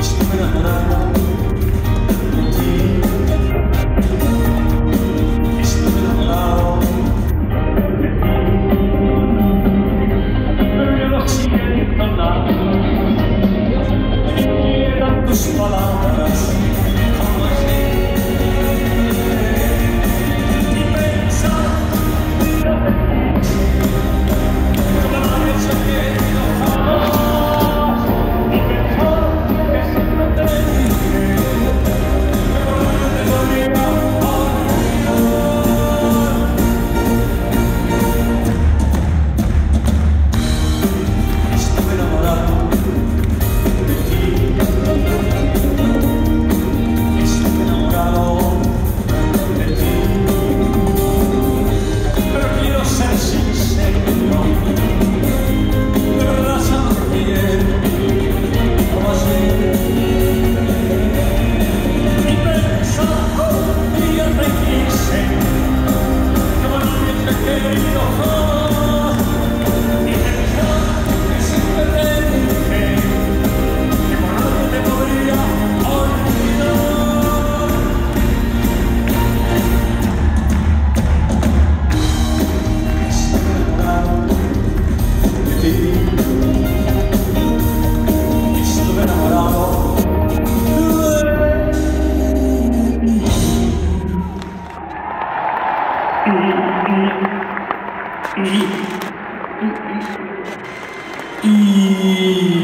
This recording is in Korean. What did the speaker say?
지금은 안 하나 querido. いい。